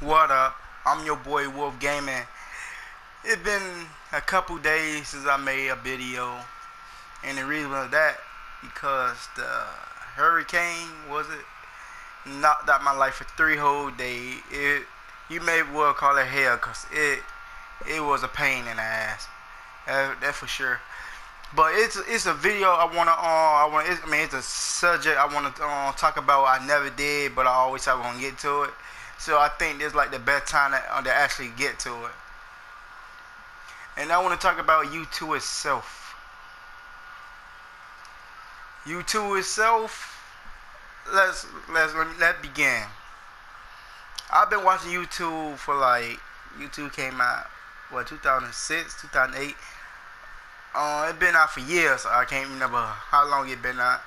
What up? I'm your boy Wolf Gaming. It's been a couple days since I made a video, and the reason for that because the hurricane was it knocked out my life for three whole days. It you may well call it hell because it it was a pain in the ass. That, that for sure. But it's it's a video I wanna uh I wanna, I mean it's a subject I wanna uh, talk about I never did but I always have gonna get to it. So I think this is like the best time to, uh, to actually get to it. And I want to talk about YouTube itself. YouTube itself. Let's let's let begin. I've been watching YouTube for like YouTube came out what 2006, 2008. Uh, it been out for years. I can't remember how long it been out.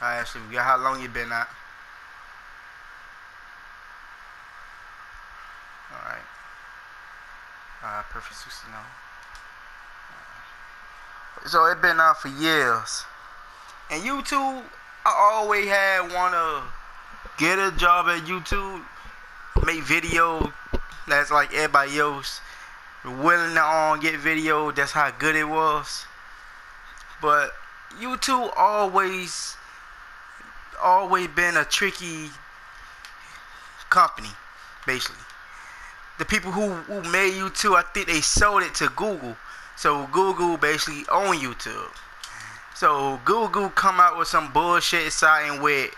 I actually forget how long it been out. Uh, perfect Susie now. So it been out for years. And YouTube, I always had wanna get a job at YouTube, make video that's like everybody else, willing to on get video. That's how good it was. But YouTube always, always been a tricky company, basically the people who, who made YouTube, I think they sold it to Google. So Google basically own YouTube. So Google come out with some bullshit siding with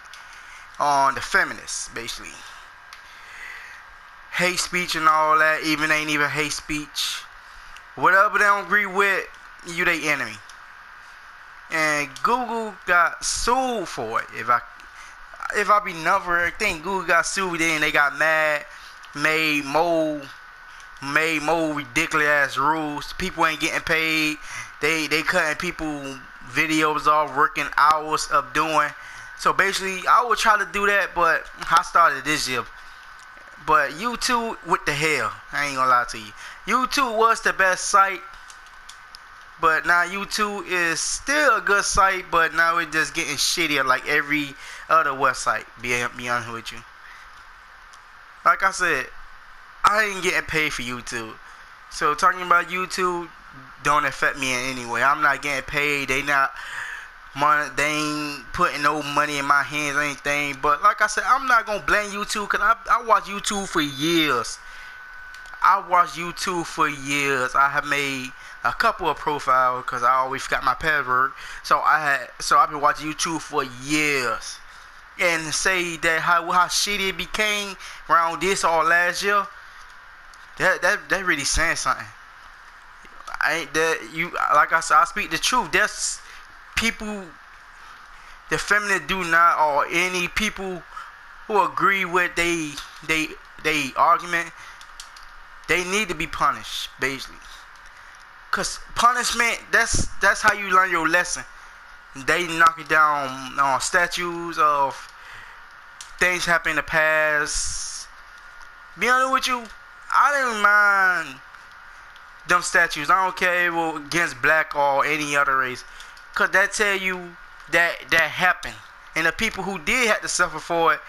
on the feminists, basically. Hate speech and all that, even ain't even hate speech. Whatever they don't agree with, you they enemy. And Google got sued for it. If I if I be number, I think Google got sued then they got mad made more made more ridiculous ass rules. People ain't getting paid. They they cutting people videos off, working hours of doing. So basically, I would try to do that, but I started this year. But YouTube, what the hell? I ain't gonna lie to you. YouTube was the best site, but now YouTube is still a good site, but now it's just getting shittier like every other website. Be, be honest with you like I said, I ain't getting paid for YouTube. So talking about YouTube don't affect me in any way. I'm not getting paid. They not money. They ain't putting no money in my hands or anything. But like I said, I'm not gonna blame YouTube because I I watch YouTube for years. I watch YouTube for years. I have made a couple of profiles because I always got my password. So I had so I've been watching YouTube for years and say that how how shitty it became around this or last year, that that that really saying something. I ain't that you like I said I speak the truth. That's people the feminine do not or any people who agree with they they they argument they need to be punished basically. Cause punishment that's that's how you learn your lesson they knock it down on statues of things happened in the past. Be honest with you, I didn't mind them statues. I don't care well, against black or any other race, cause that tell you that that happened, and the people who did have to suffer for it.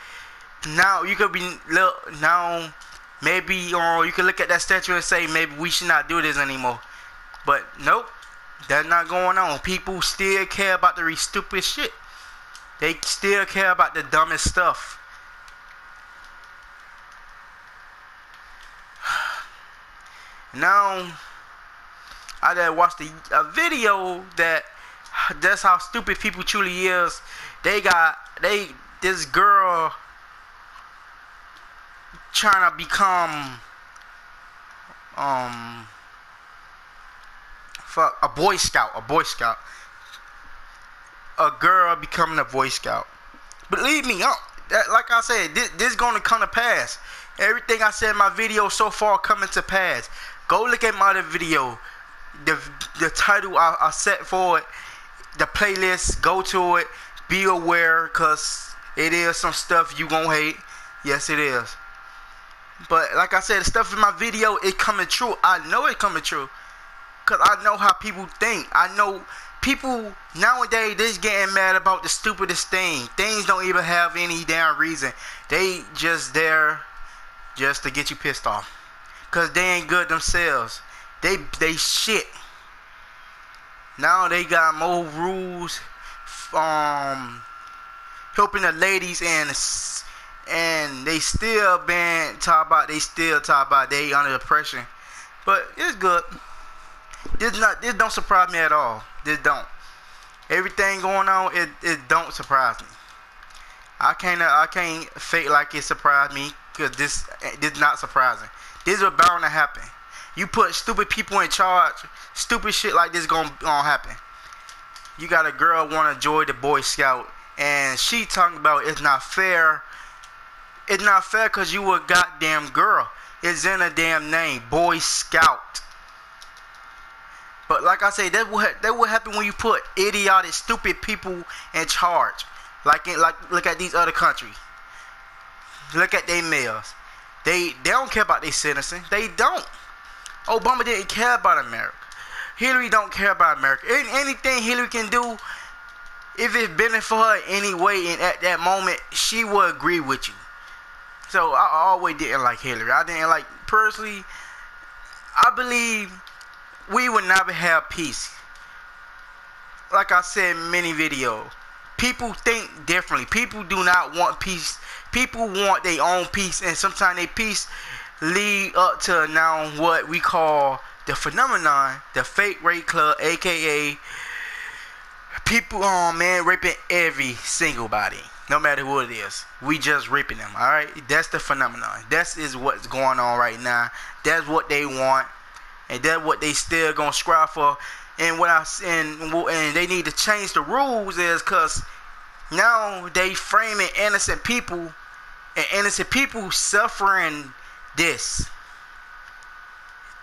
Now you could be look now. Maybe or you could look at that statue and say maybe we should not do this anymore. But nope, that's not going on. People still care about the stupid shit. They still care about the dumbest stuff. now, I just watched a, a video that that's how stupid people truly is. They got they this girl trying to become um fuck a Boy Scout, a Boy Scout, a girl becoming a Boy Scout. Believe me, that, like I said, this, this is gonna come to pass. Everything I said in my video so far coming to pass. Go look at my video. The the title I, I set for it, the playlist. Go to it. Be aware, cause it is some stuff you gonna hate. Yes, it is. But like I said, the stuff in my video, it coming true. I know it coming true. Cause I know how people think. I know people nowadays they just getting mad about the stupidest thing. Things don't even have any damn reason. They just there just to get you pissed off. Cause they ain't good themselves. They they shit. Now they got more rules, um, helping the ladies and and they still been talk about they still talk about they under oppression, but it's good. This not this don't surprise me at all. This don't. Everything going on, it it don't surprise me. I can't I can't fake like it surprised me because this this not surprising. This is bound to happen. You put stupid people in charge, stupid shit like this gonna, gonna happen. You got a girl wanna join the Boy Scout, and she talking about it's not fair. It's not fair cause you a goddamn girl. It's in a damn name, Boy Scout. But like I say, that what that what happen when you put idiotic, stupid people in charge. Like in, like look at these other countries. Look at their males. They they don't care about their citizens. They don't. Obama didn't care about America. Hillary don't care about America. Anything Hillary can do, if it's benefit for her anyway, and at that moment, she will agree with you. So I always didn't like Hillary. I didn't like personally. I believe we would never have peace. Like I said in many videos, people think differently. People do not want peace. People want their own peace, and sometimes their peace lead up to now what we call the phenomenon, the fake rape club, aka people on um, man raping every single body, no matter who it is. We just raping them. All right, that's the phenomenon. That is what's going on right now. That's what they want, and that's what they still gonna strive for. And what I and and they need to change the rules is because now they framing innocent people and innocent people suffering this.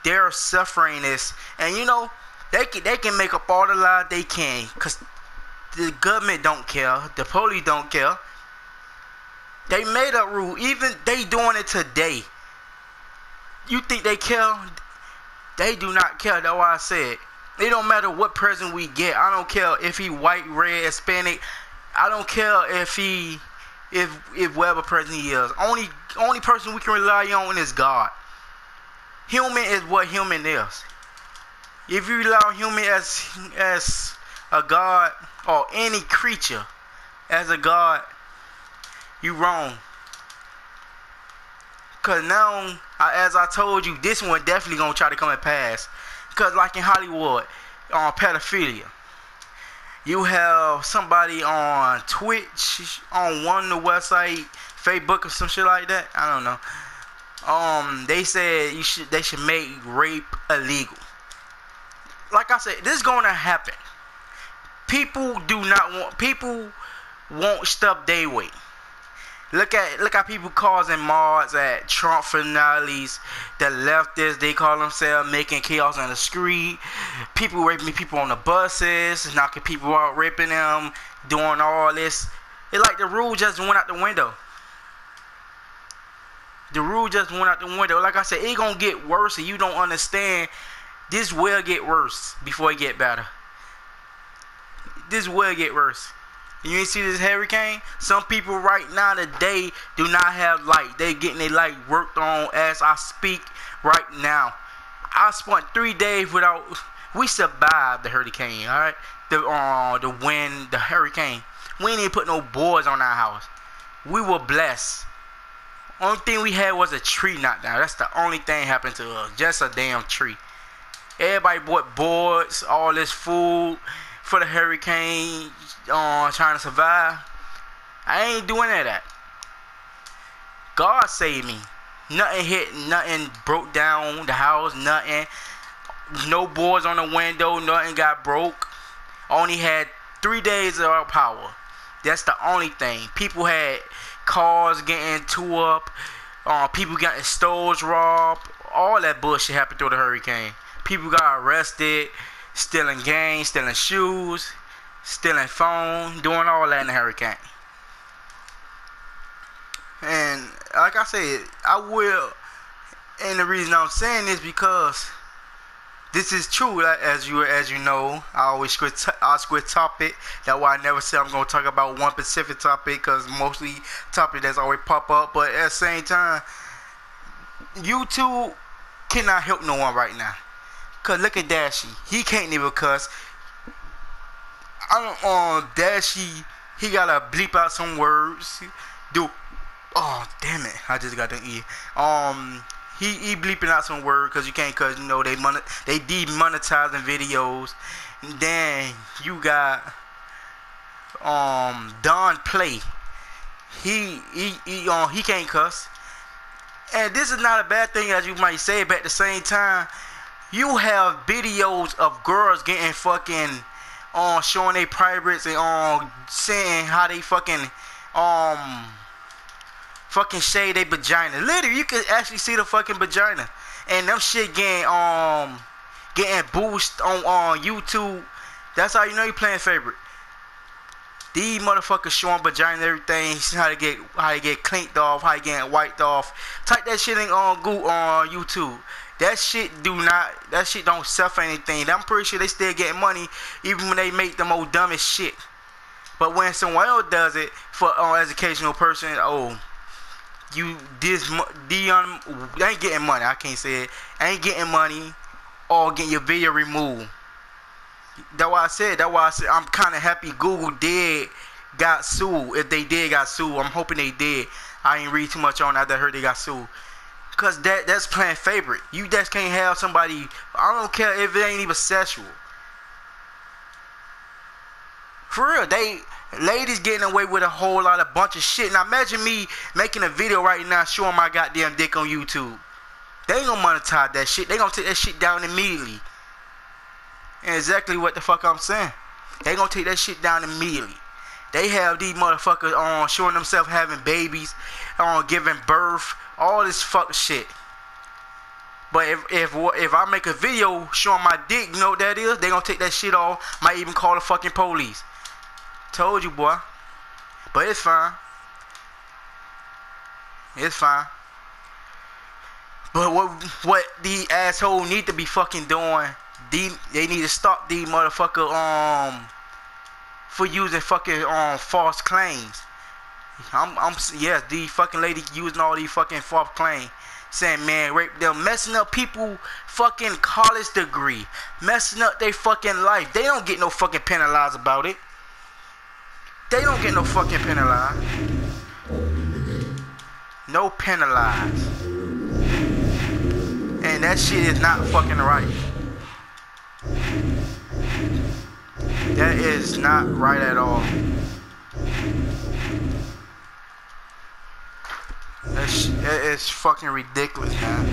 They're suffering this, and you know they can they can make up all the lies they can, cause the government don't care, the police don't care. They made a rule, even they doing it today. You think they care? They do not care. That's why I said it don't matter what president we get. I don't care if he white, red, Hispanic. I don't care if he if if whatever person he is. Only only person we can rely on is God. Human is what human is. If you rely on human as as a God or any creature as a God, you wrong. Cause now, as I told you, this one definitely gonna try to come and pass. Cause like in Hollywood, on pedophilia, you have somebody on Twitch, on one of the website, Facebook or some shit like that. I don't know. Um, they said you should they should make rape illegal. Like I said, this is gonna happen. People do not want people won't stop their way. Look at look at people causing mods at Trump finales. The leftists they call themselves making chaos on the street. People raping people on the buses, knocking people out, raping them, doing all this. It like the rule just went out the window. The rule just went out the window. Like I said, it gonna get worse, and you don't understand. This will get worse before it get better. This will get worse. You ain't see this hurricane? Some people right now today do not have light. They getting their light worked on as I speak right now. I spent three days without. We survived the hurricane. All right, the uh, the wind, the hurricane. We ain't even put no boards on our house. We were blessed. Only thing we had was a tree knocked down. That's the only thing happened to us. Just a damn tree. Everybody bought boards, all this food for the hurricane, uh, trying to survive. I ain't doing that. God saved me. Nothing hit, nothing broke down the house, nothing. No boards on the window, nothing got broke. Only had three days of power. That's the only thing. People had cars getting tore up, uh, people getting stores robbed. All that bullshit happened through the hurricane. People got arrested stealing games, stealing shoes, stealing phone, doing all that in the hurricane. And like I said, I will. And the reason I'm saying this because this is true. As you as you know, I always quit. I quit topic. That's why I never say I'm gonna talk about one specific topic because mostly topic that's always pop up. But at the same time, YouTube cannot help no one right now. Cause look at Dashie. He can't even cuss. I don't um Dashie he gotta bleep out some words. Do oh damn it. I just got to E. Um he he bleeping out some words because you can't cause you know they mon- they demonetizing videos. Then you got um Don Play. He he he um he can't cuss. And this is not a bad thing as you might say, but at the same time, you have videos of girls getting fucking on um, showing their privates and um saying how they fucking um fucking shade their vagina. Literally, you can actually see the fucking vagina, and them shit getting um getting boost on on YouTube. That's how you know you're playing favorite. These motherfuckers showing vagina and everything, how to get how to get clinked off, how to get wiped off. Type that shit in on Google on YouTube. That shit do not that shit don't suffer anything. I'm pretty sure they still get money even when they make the most dumbest shit. But when someone else does it for an uh, educational person, oh, you this Dion ain't getting money. I can't say it. Ain't getting money or getting your video removed. That's why I said. That's why I said I'm kind of happy Google did got sued. If they did got sued, I'm hoping they did. I ain't read too much on that. I heard they got sued. Cause that that's playing favorite. You just can't have somebody. I don't care if it ain't even sexual. For real, they ladies getting away with a whole lot of bunch of shit. Now imagine me making a video right now showing my goddamn dick on YouTube. They ain't gonna monetize that shit. They gonna take that shit down immediately. And exactly what the fuck I'm saying. They gonna take that shit down immediately. They have these motherfuckers on showing themselves having babies, on giving birth, all this fuck shit. But if if if I make a video showing my dick, you know what that is? They gonna take that shit off. Might even call the fucking police. Told you, boy. But it's fine. It's fine. But what what the asshole need to be fucking doing? The, they need to stop the motherfucker um for using fucking um false claims. I'm, I'm, yeah, the fucking lady using all these fucking false claims. Saying, man, rape them, messing up people fucking college degree, messing up their fucking life. They don't get no fucking penalized about it. They don't get no fucking penalized. No penalized. And that shit is not fucking right. That is not right at all. It's, it's fucking ridiculous, man.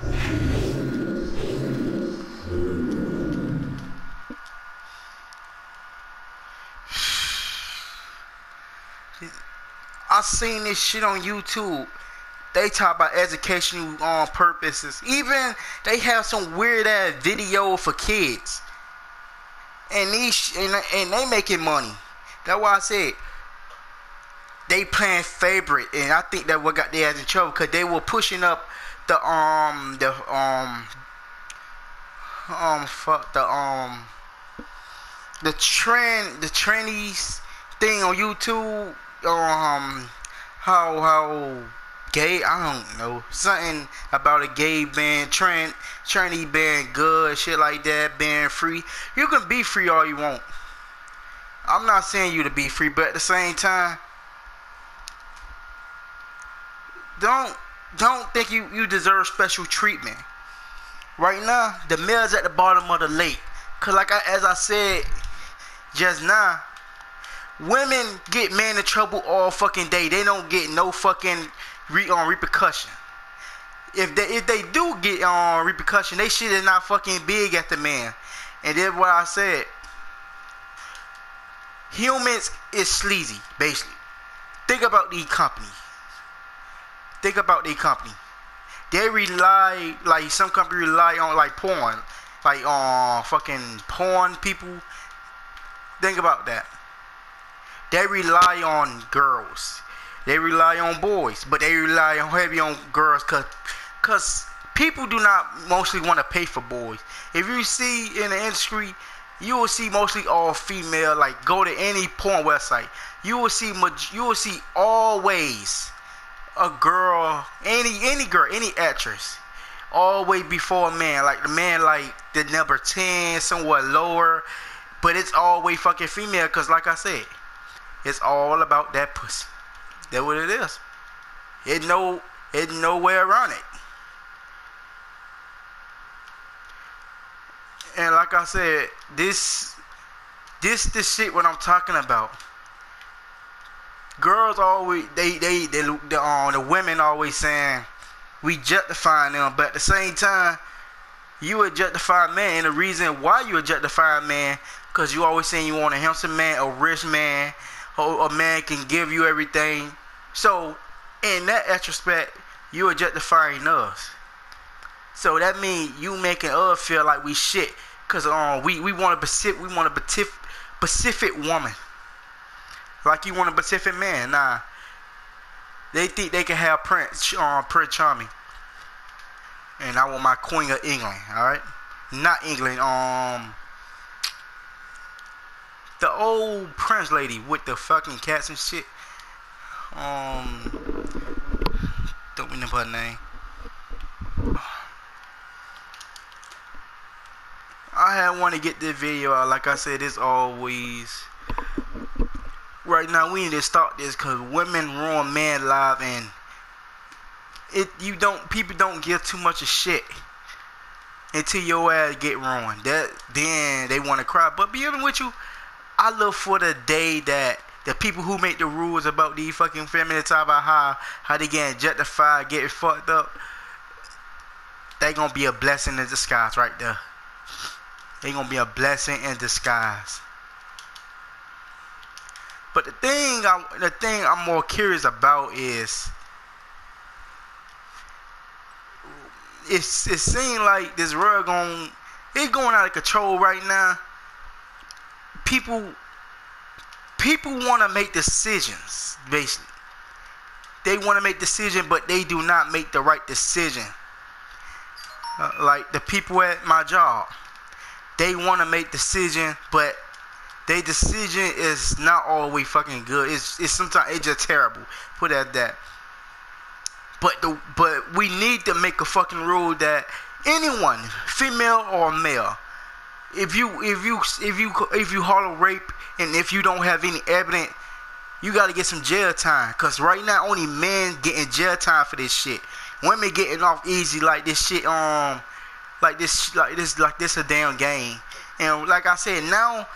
I seen this shit on YouTube. They talk about educational um, purposes. Even they have some weird ass video for kids, and these and, and they making money. That's why I said they playing favorite, and I think that what got their ass in trouble because they were pushing up the um the um um fuck the um the trend the trendies thing on YouTube um how how gay I don't know something about a gay band trend trendy band good shit like that band free. You can be free all you want. I'm not saying you to be free but at the same time don't don't think you, you deserve special treatment. Right now, the male's at the bottom of the lake. Cause like I, as I said just now, women get men in trouble all fucking day. They don't get no fucking re, on um, repercussion. If they if they do get on um, repercussion, they shit is not fucking big at the man. And that's what I said, humans is sleazy, basically. Think about these companies think about their company. They rely like some company rely on like porn, like on uh, fucking porn people. Think about that. They rely on girls. They rely on boys, but they rely on heavy on girls cause, cause people do not mostly want to pay for boys. If you see in the industry, you will see mostly all female. Like go to any porn website, you will see you will see always a girl, any any girl, any actress, always before a man. Like the man, like the number ten, somewhat lower, but it's always fucking female. Cause like I said, it's all about that pussy. That's what it is. It no, it nowhere around it. And like I said, this, this, this shit. What I'm talking about girls always they they they the, um, the women always saying we justifying them, but at the same time, you objectify man, and the reason why you objectify man, cause you always saying you want a handsome man, a rich man, a man can give you everything. So in that retrospect, you objectifying us. So that means you making us feel like we shit, cause um we we want a Pacific we want a Pacific Pacific woman. Like you want a Pacific man. Nah. They think they can have Prince, uh, Prince Charming. And I want my Queen of England, alright? Not England, um... The old Prince lady with the fucking cats and shit. Um... Don't remember her name. I had want to get this video out. Like I said, it's always right now we need to stop this because women ruin man life and it you don't people don't give too much of shit until your ass get ruined. That then they want to cry. But be honest with you, I look for the day that the people who make the rules about these fucking feminists talk about how how they getting objectified, getting fucked up. They gonna be a blessing in disguise right there. They gonna be a blessing in disguise. But the thing, I, the thing I'm more curious about is, it's it seems like this rug going, it's going out of control right now. People, people want to make decisions. Basically, they want to make decision, but they do not make the right decision. Uh, like the people at my job, they want to make decision, but their decision is not always fucking good. It's it's sometimes it's just terrible. Put it at that. But the but we need to make a fucking rule that anyone, female or male, if you if you if you if you hollow rape and if you don't have any evidence, you got to get some jail time. Cause right now only men getting jail time for this shit. Women getting off easy like this shit. Um, like this like this like this a damn game. And like I said, now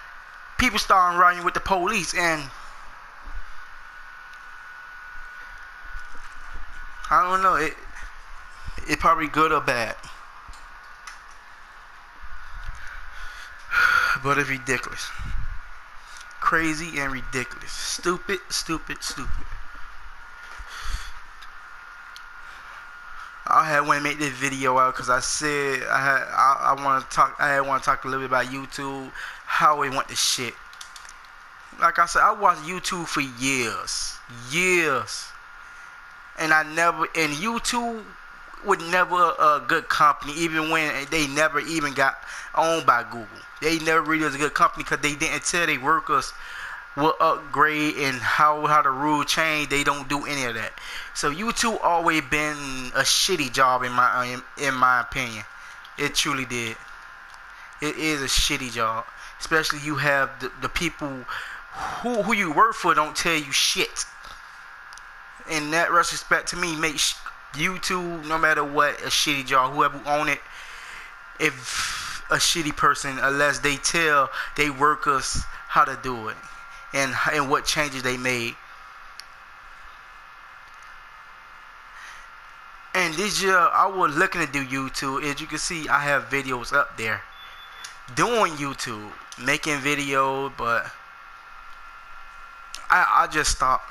people starting running with the police and I don't know it it probably good or bad. But it's ridiculous. Crazy and ridiculous. Stupid stupid stupid. I had want to make this video out because I said I had I, I want to talk I had want to talk a little bit about YouTube how we want this shit. Like I said, I watched YouTube for years, years, and I never and YouTube was never a good company, even when they never even got owned by Google. They never really was a good company because they didn't tell their workers what upgrade and how how the rule change. They don't do any of that. So YouTube always been a shitty job in my in, in my opinion. It truly did. It is a shitty job. Especially you have the, the people who who you work for don't tell you shit. And that respect, to me, makes YouTube no matter what a shitty job, whoever own it, if a shitty person unless they tell they workers how to do it and and what changes they made. And this year I was looking to do YouTube. As you can see, I have videos up there doing YouTube making videos, but I I just stopped.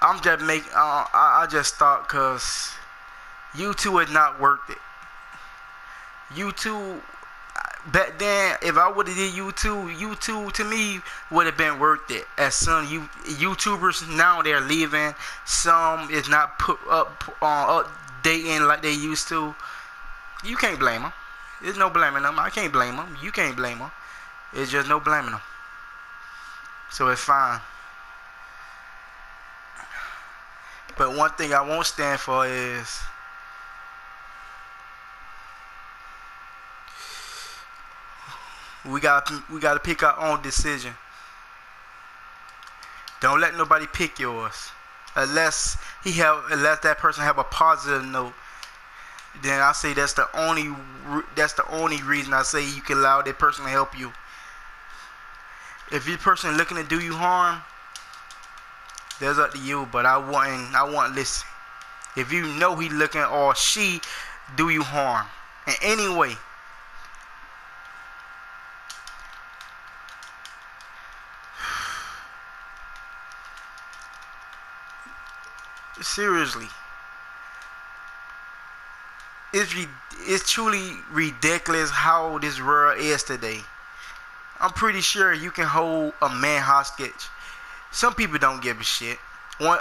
I'm just make uh, I, I just stopped cause YouTube is not worth it. YouTube back then, if I would have did YouTube, YouTube to me would have been worth it. As some you YouTubers now they're leaving, some is not put up on uh, updating like they used to. You can't blame them. There's no blaming them. I can't blame them. You can't blame them. It's just no blaming them. So it's fine. But one thing I won't stand for is we got we got to pick our own decision. Don't let nobody pick yours, unless he have unless that person have a positive note. Then I say that's the only that's the only reason I say you can allow that person to help you. If your person looking to do you harm, that's up to you. But I want I want listen. If you know he looking or she do you harm in any way. Seriously. It's, it's truly ridiculous how this world is today. I'm pretty sure you can hold a man hostage some people don't give a shit. One,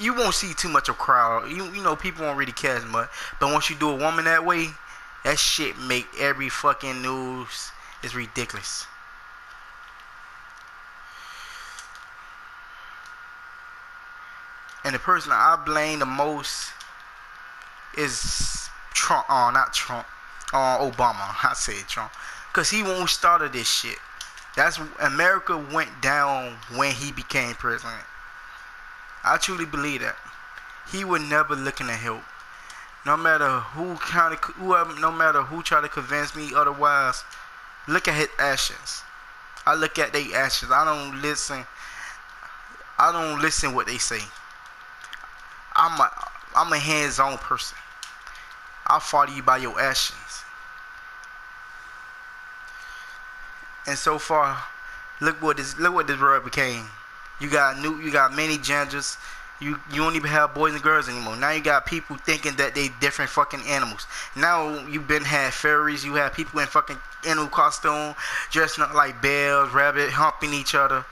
you won't see too much of crowd. You you know people won't really care as much. But once you do a woman that way, that shit make every fucking news. It's ridiculous. And the person I blame the most is Trump. Oh, not Trump. Oh, Obama. I say Trump. Cause he won't started this shit. That's America went down when he became president. I truly believe that. He would never looking to help. No matter who kind of whoever, no matter who try to convince me otherwise, look at his actions. I look at their actions. I don't listen. I don't listen what they say. I'm a I'm a hands-on person. I follow you by your actions. And so far, look what this look what this world became. You got new you got many genders. You you don't even have boys and girls anymore. Now you got people thinking that they different fucking animals. Now you've been had fairies, you have people in fucking animal costume, dressing up like bears, rabbit, humping each other.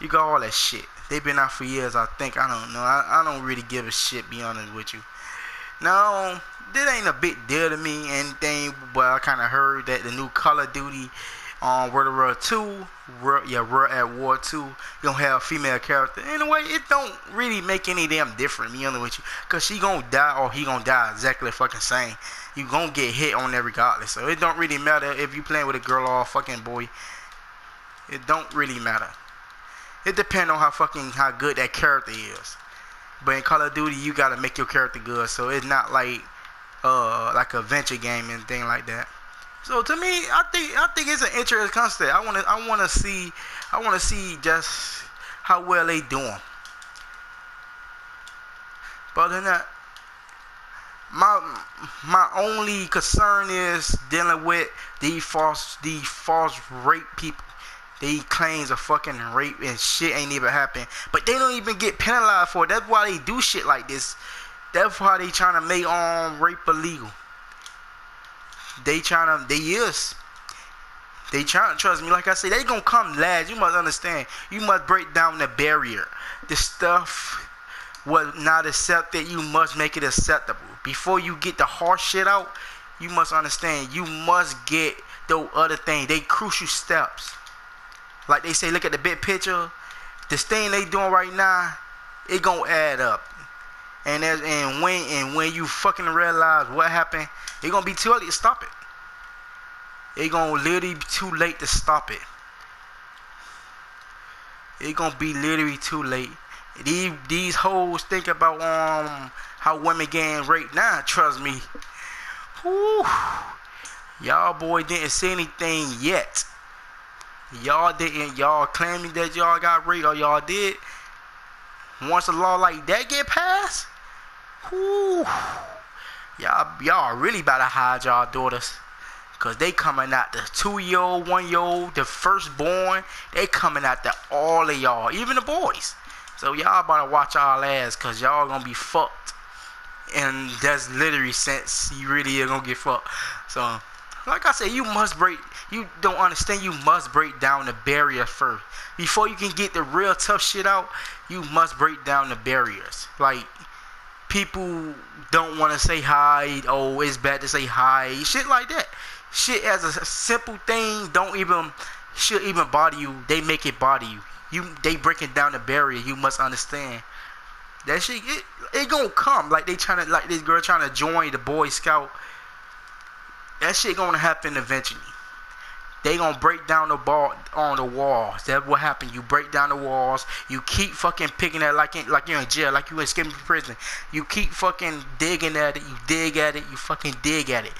You got all that shit. They've been out for years, I think. I don't know. I, I don't really give a shit, be honest with you. Now, this ain't a big deal to me, anything, but I kind of heard that the new Call of Duty on World of War Two, World, yeah, World at War Two, don't have a female character. In a way, it don't really make any damn difference. Me honest with you, cause she gonna die or he gonna die exactly the fucking same. You gonna get hit on that regardless. So it don't really matter if you playing with a girl or a fucking boy. It don't really matter. It depends on how fucking how good that character is. But in Call of Duty, you gotta make your character good. So it's not like uh like a venture game and thing like that. So to me, I think I think it's an interesting concept. I want to I want to see I want to see just how well they doing. But than that, my my only concern is dealing with the false the false rape people. These claims of fucking rape and shit ain't even happen, but they don't even get penalized for it. That's why they do shit like this. That's why they trying to make um rape illegal. They trying to, they is. They trying to trust me. Like I say, they gonna come last. You must understand. You must break down the barrier. The stuff was not accepted. You must make it acceptable. Before you get the harsh shit out, you must understand. You must get the other thing. They crucial steps. Like they say, look at the big picture. This thing they doing right now, it gonna add up. And as and when and when you fucking realize what happened, it gonna be too late to stop it. It gonna literally be too late to stop it. It gonna be literally too late. These these hoes think about um how women getting raped now. Trust me. Whew. Y'all boy didn't see anything yet. Y'all didn't. Y'all claiming that y'all got raped or y'all did. Once a law like that get passed, y'all y'all really about to hide y'all daughters. Cause they coming out the two year old, one year old, the firstborn. They coming out the all of y'all, even the boys. So y'all about to watch y'all ass, cause y'all gonna be fucked. And that's literally sense you really are gonna get fucked. So, like I said, you must break. You don't understand. You must break down the barrier first before you can get the real tough shit out. You must break down the barriers. Like people don't want to say hi. Oh, it's bad to say hi. Shit like that. Shit as a simple thing don't even should even bother you. They make it bother you. You they breaking down the barrier. You must understand. That shit, it, it gonna come. Like they trying to, like this girl trying to join the Boy Scout. That shit gonna happen eventually. They gonna break down the ball on the walls. That what happened. You break down the walls. You keep fucking picking at like in, like you're in jail, like you escaping from prison. You keep fucking digging at it. You dig at it. You fucking dig at it.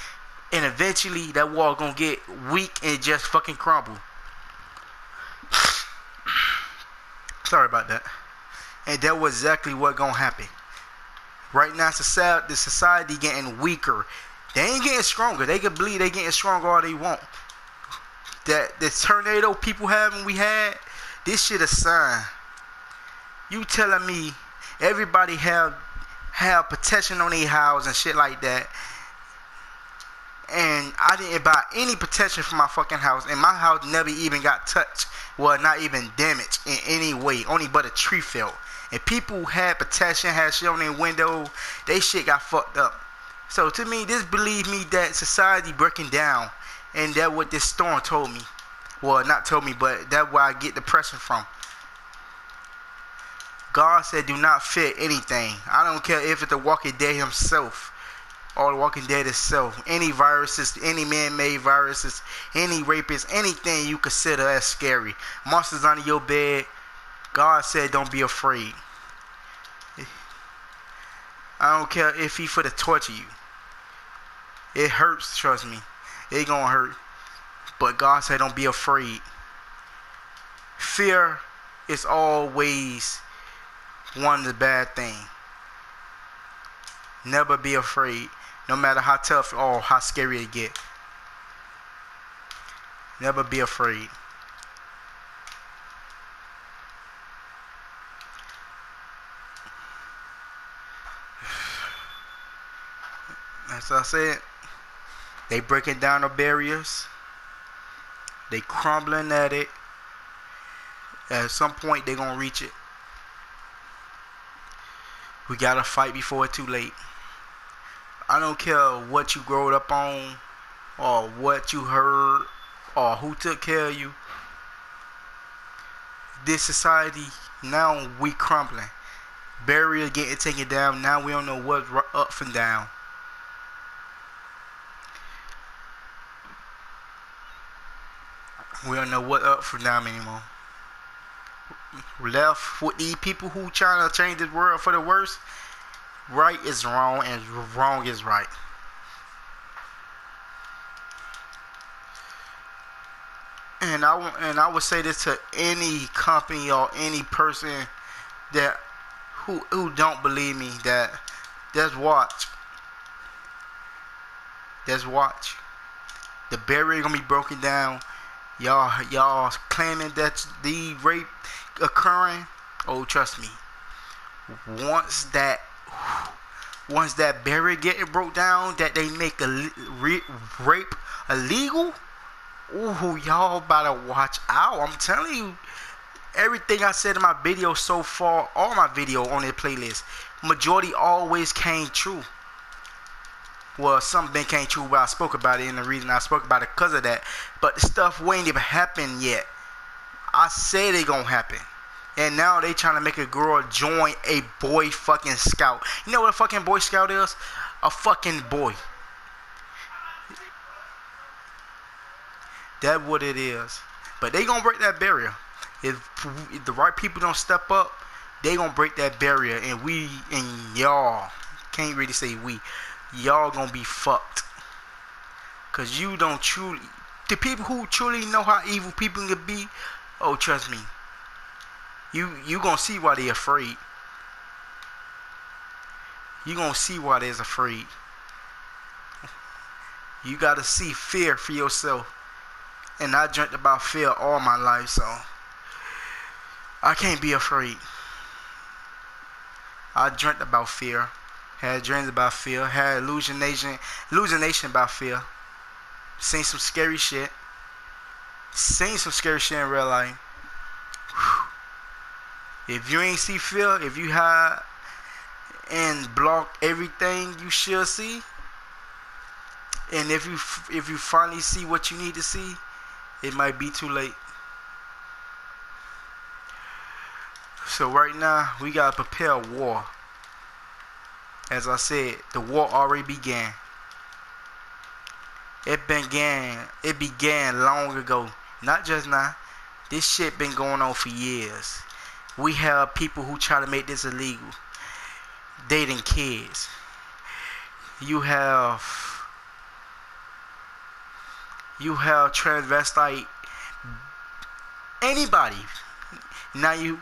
And eventually that wall gonna get weak and just fucking crumble. Sorry about that. And that was exactly what gonna happen. Right now, society, the society getting weaker. They ain't getting stronger. They can believe they getting stronger all they want. That the tornado people having we had, this shit a sign. You telling me everybody have have protection on their house and shit like that. And I didn't buy any protection for my fucking house, and my house never even got touched. Well, not even damaged in any way, only but a tree fell. And people had protection, had shit on their window, they shit got fucked up. So to me, this believe me that society breaking down, and that what this storm told me. Well, not told me, but that where I get depression from. God said, "Do not fear anything." I don't care if it's the Walking Dead himself or the Walking Dead itself. Any viruses, any man-made viruses, any rapists, anything you consider as scary. Monsters under your bed. God said, "Don't be afraid." I don't care if he for to torture you. It hurts, trust me. It gonna hurt. But God said don't be afraid. Fear is always one of the bad thing. Never be afraid, no matter how tough or how scary it get. Never be afraid. As I said, they breaking down the barriers. They crumbling at it. At some point, they gonna reach it. We gotta fight before it's too late. I don't care what you growed up on, or what you heard, or who took care of you. This society now we crumbling. Barrier getting taken down. Now we don't know what's up and down. We don't know what up for them anymore. Left with these people who trying to change the world for the worse. Right is wrong and wrong is right. And I and I would say this to any company or any person that who who don't believe me that just watch. Just watch. The barrier gonna be broken down y'all y'all claiming that the rape occurring? Oh trust me. Once that once that barrier getting broke down that they make a rape illegal? Ooh y'all better watch out. I'm telling you everything i said in my video so far all my video on the playlist majority always came true well, something came true but I spoke about it, and the reason I spoke about it because of that. But the stuff ain't even happened yet. I said it gonna happen. And now they trying to make a girl join a boy fucking scout. You know what a fucking boy scout is? A fucking boy. That what it is. But they gonna break that barrier. If, if the right people don't step up, they gonna break that barrier. And we and y'all can't really say we y'all gonna be fucked. Cause you don't truly the people who truly know how evil people can be, oh trust me. You you gonna see why they afraid. You gonna see why they're afraid. You gotta see fear for yourself. And I dreamt about fear all my life, so I can't be afraid. I dreamt about fear had dreams about fear, had hallucination, hallucination about fear, seen some scary shit, seen some scary shit in real life. If you ain't see fear, if you hide and block everything you should see, and if you if you finally see what you need to see, it might be too late. So right now we gotta prepare war. As I said, the war already began. It began. It began long ago. Not just now. This shit been going on for years. We have people who try to make this illegal. Dating kids. You have you have transvestite anybody. Now you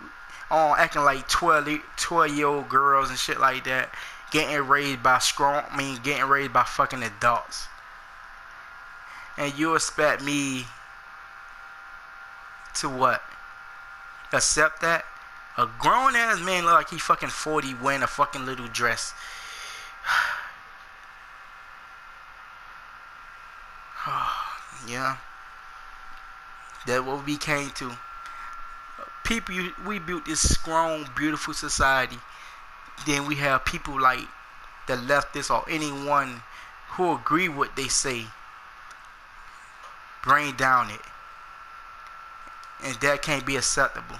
on acting like 12, 12 year old girls and shit like that, getting raised by strong, I mean, getting raised by fucking adults. And you expect me to what? Accept that? A grown ass man look like he fucking 40 wearing a fucking little dress. yeah. That what we came to. People, we built this strong, beautiful society. Then we have people like the leftists or anyone who agree what they say. Bring down it. And that can't be acceptable.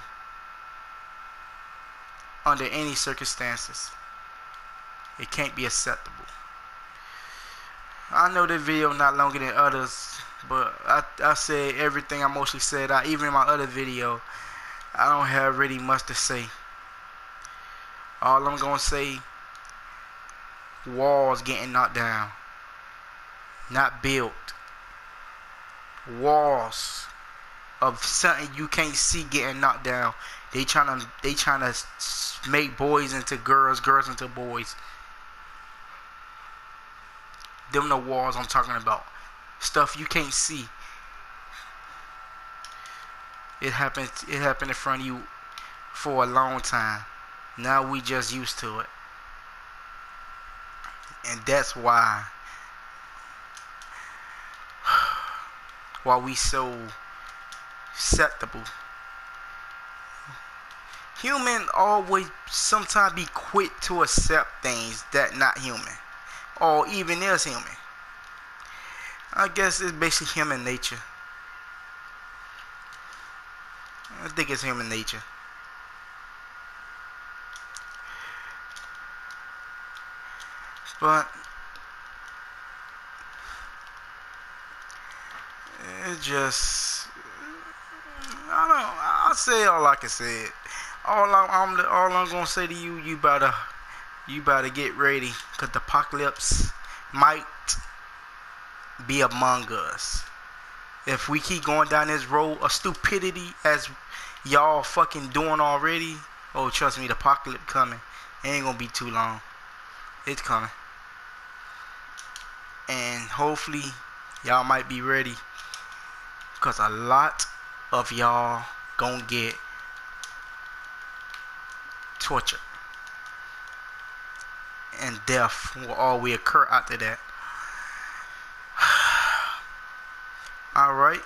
Under any circumstances. It can't be acceptable. I know this video not longer than others, but I, I said everything I mostly said. I even in my other video, I don't have really much to say. All I'm gonna say, walls getting knocked down, not built. Walls of something you can't see getting knocked down. They trying to they trying to make boys into girls, girls into boys. Them the walls I'm talking about. Stuff you can't see. It happened it happened in front of you for a long time. Now we just used to it. And that's why why we so susceptible. Human always sometimes be quick to accept things that not human or even is human. I guess it's basically human nature. I think it's human nature. But it just I don't I'll say all I can say. All I'm, I'm all I'm gonna say to you, you better you better get ready because the apocalypse might be among us. If we keep going down this road of stupidity as y'all fucking doing already, oh trust me, the apocalypse coming. It ain't gonna be too long. It's coming. And hopefully y'all might be ready. Cause a lot of y'all gonna get tortured and death will always occur after that. All right.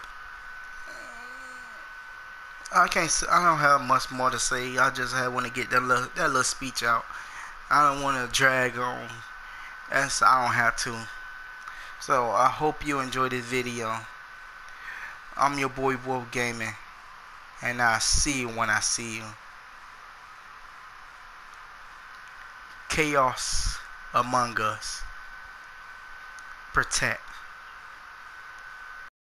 I can't. I don't have much more to say. I just had want to get that little that little speech out. I don't want to drag on. As I don't have to. So I hope you enjoyed this video. I'm your boy Wolf Gaming, and I see you when I see you. chaos among us. Protect.